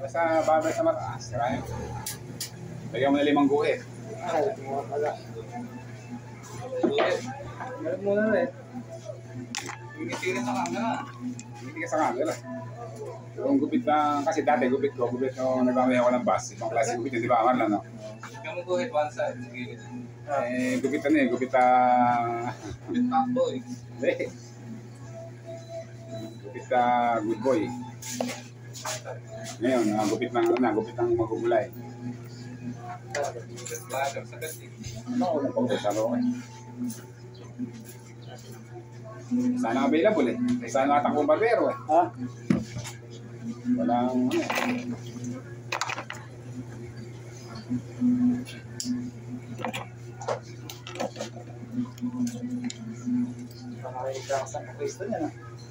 Basta babay sa mataas. Kaya Lagyan mo na limang guhit. Ay, mga pala. Gulit. Meron muna rin. Tingin sa camera. Hindi ka sa camera. Yung gupit na, kasi dati gupit ko, gupit ko, nagmamaya ako ng bus. Ibang klase gupit, yun, di ba? Amar lang, no? Ikaw mo guhit one side. Sige. Eh, gupit ano eh, gupit ah... Guhit top boy. Hindi. Gupit ah, good boy. Ngayon, ah, gupit ng, ano, gupit ng magugulay. Ano ako nang pag sa ako eh. Sana available eh. Sana atakong barbero eh. Ha? Walang ano. Nakakita ka sa Kristo niya na.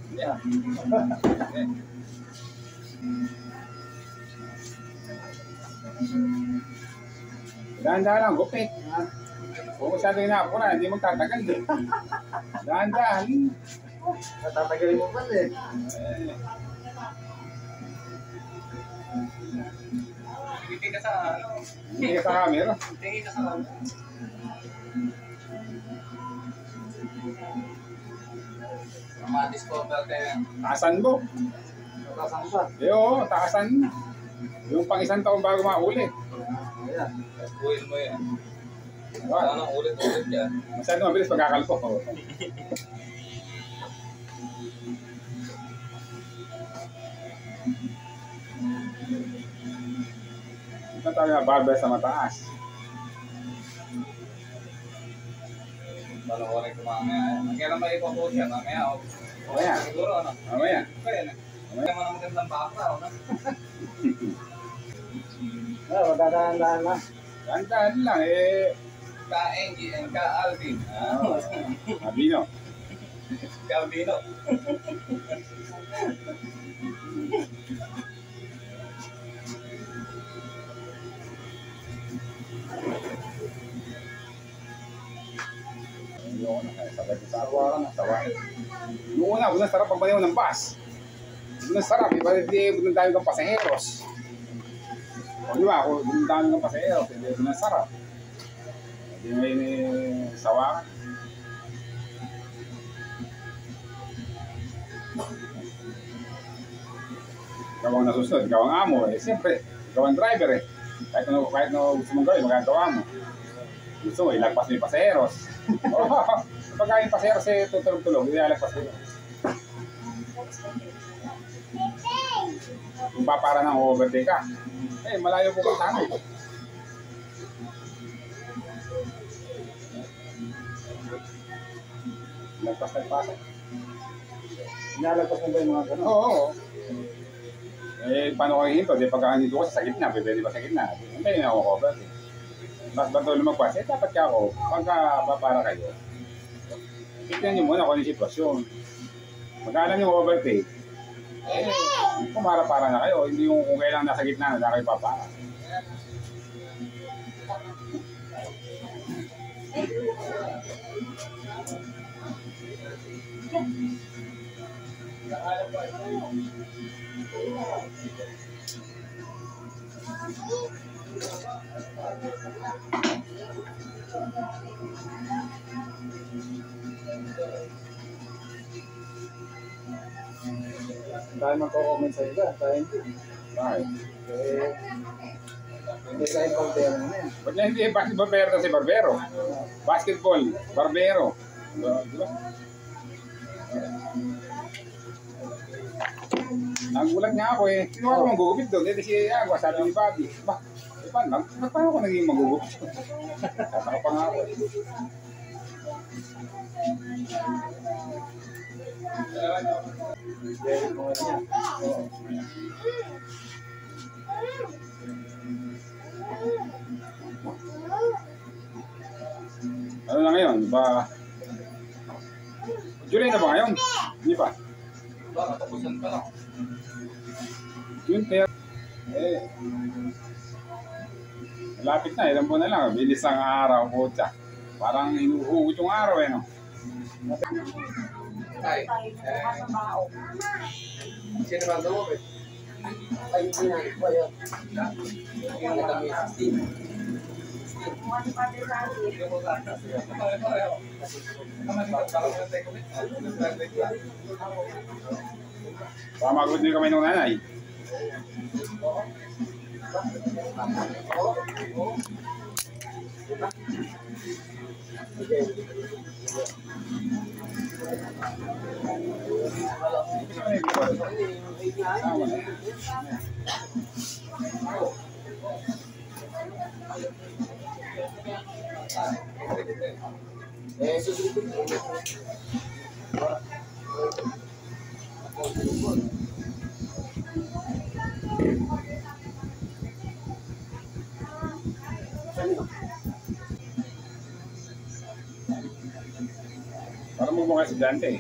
Yeah. Dahan-dahan lang, gupit. Kung masyado inapura, hindi magtatagal din. Dahan-dahan. Natatagalin mo pa eh. Eh, Tingin ka sa ano. Hindi ka sa camera. Tingin ka sa ano. Ma-discover kayo. Taasan mo. Natasan pa. Eh oo, taasan mo. Yung pang isang taon bago maulit. Ayan. Buhin mo yan. Diba? Ano ulit-ulit yan. Masyado mabilis pagkakalpo. Oh. Ito tayo na barber sa mataas. Panoorin ko mamaya. Kailan ba ipopost yan? Mamaya. o- Mamaya. Siguro ano. Mamaya. Kaya na. Kaya mo na magandang baka. Ano? Ah, magdadaan-daan lang. Dahan-dahan lang eh. Ka-Engie and ka-Alvin. Ah, Mabino. Calvino. Ayoko na, sabay sa awa ka na, sawa. Noong una, unang sarap ang ng bus. Unang sarap, iba unang dami kang pasaheros. O di ba, kung unang dami kang pasaheros, hindi unang sarap. Hindi eh, sawa ka. Ikaw ang nasusunod, ikaw ang amo eh. Siyempre, ikaw ang driver eh. Kahit ano, kahit ano gusto mong gawin, magagawa mo. Gusto mo, ilagpas mo yung paseros. Oo, pagka yung paseros eh, tutulog-tulog, hindi alagpas mo. Kung papara ng overtake ka, eh, malayo po kang tanong. Lagpas-lagpasan. Inalagpas mo ba yung mga gano'n? Oo, oo. Eh, paano ko hinto? Di pagka nandito ko sa gitna, pwede ba sa gitna? Hindi na ako cover. Eh. Mas bato lumagpas, eh dapat ka ako, pagka papara kayo, tignan nyo muna kung ano yung sitwasyon. Magkaalam yung overtake, eh, kumara-para na kayo, hindi yung kung kailang nasa gitna na kayo papara. Dahil magko-comment sa iba, tayo hindi. Bakit? Eh, hindi tayo pagdera na yan. Ba't na hindi basketball player kasi barbero? Basketball, barbero. Diba? Nagulat nga ako eh. Sino ako magugupit doon? Eh, di si Agua, sabi ni Bobby. Ba, eh, paano, paano ako naging magugupit? Tataka pa nga ako eh. Ano na ngayon? Ba, July na ba ngayon? Hindi pa. Ba, katapusan pa lang. June 10. Eh, malapit na, ilang buwan na lang. Bilis ang araw, putya. Parang hinuhugot yung araw eh, no? Tay. Eh, sino ba daw eh? Ay, hindi na. Ba yun? Yung kami 16. Yung mga gatas. Pareho-pareho. Naman ito, baka Para mo mga estudyante eh.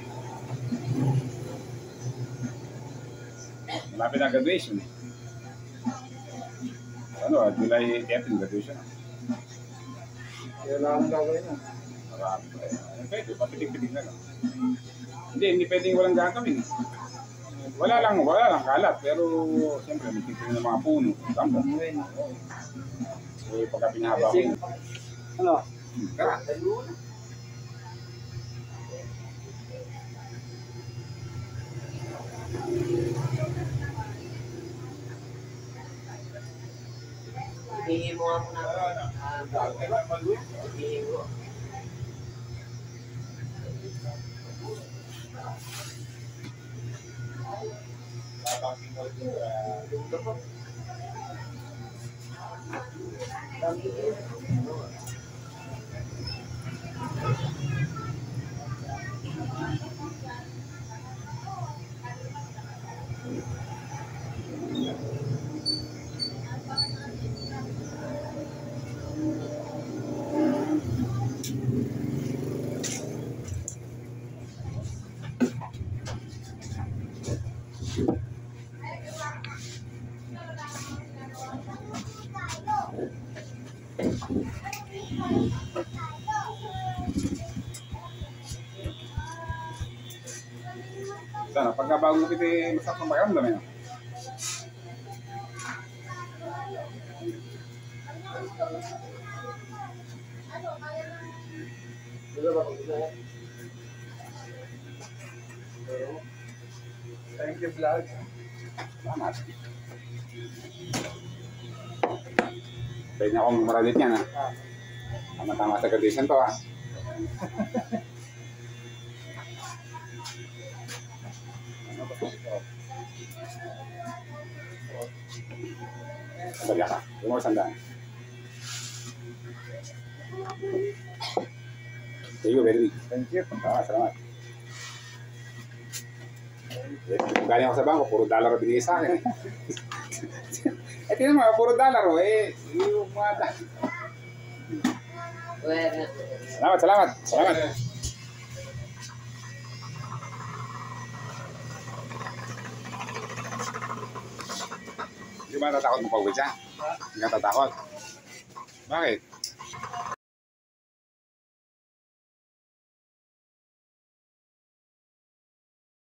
Malapit na graduation eh. Ano, ah, July 18 graduation. Kailangan gagawin na. Marami pa eh. Pwede, papitig-pitig na lang. Hindi, hindi pwedeng walang gagawin. Wala lang, wala lang kalat. Pero, siyempre, may tignan ng mga puno. Tambo. Eh, pagka pinahaba ko. Ano? Hmm, Tara. Hihingi mo nga muna. Ah, hihingi mo. Sana, pagka bago kita masarap ang maramdam eh. Dito ba pag yan? Thank you, vlog. Salamat. Pwede na akong maralit niyan ha. Tama-tama sa graduation to ha. Sabi ka, mga sandaan. Thank you, very Thank you. Ah, salamat. Eh, galing ako sa bangko, puro dollar binigay sa akin. tingnan mo, puro dollar oh. Eh, yung mga Well, Salamat, salamat. Salamat. Hindi ba natatakot mo pag-uwi siya? Hindi ka tatakot. Bakit?